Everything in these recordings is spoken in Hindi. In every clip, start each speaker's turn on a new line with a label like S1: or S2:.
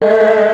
S1: Yeah.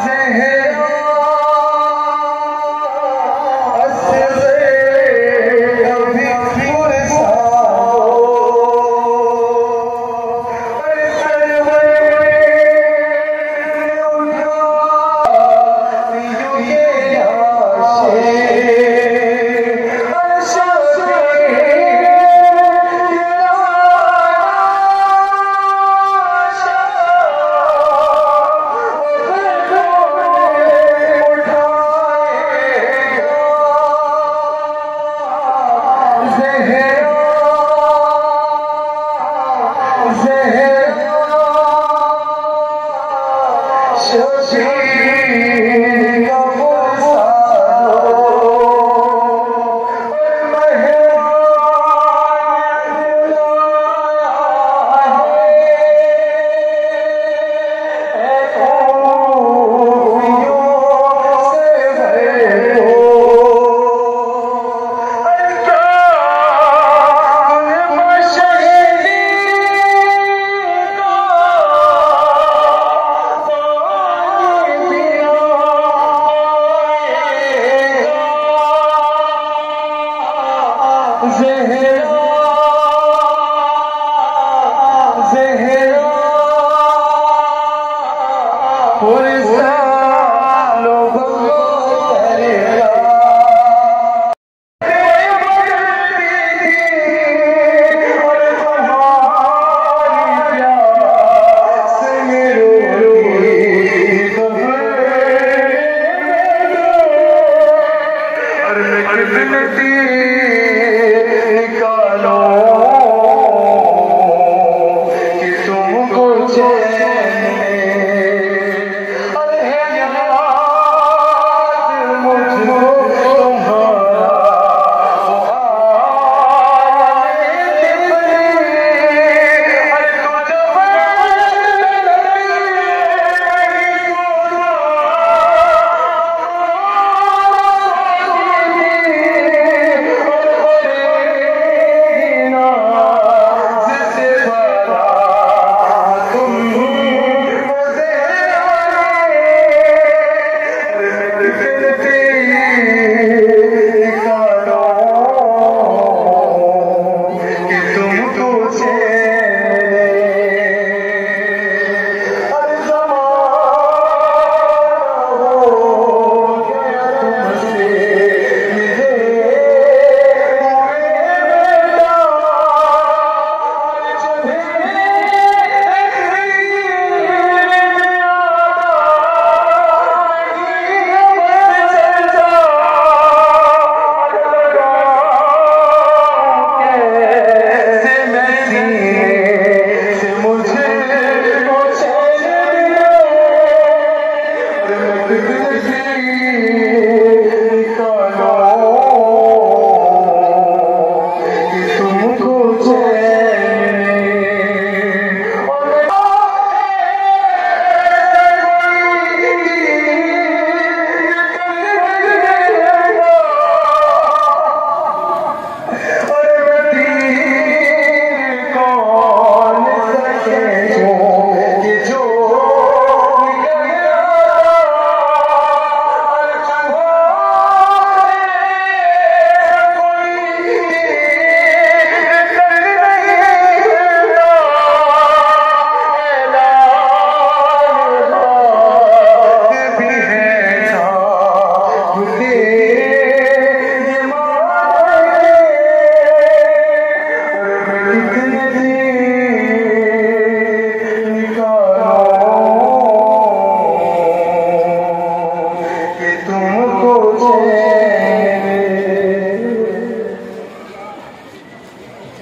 S1: Zé What is that?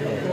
S1: Go.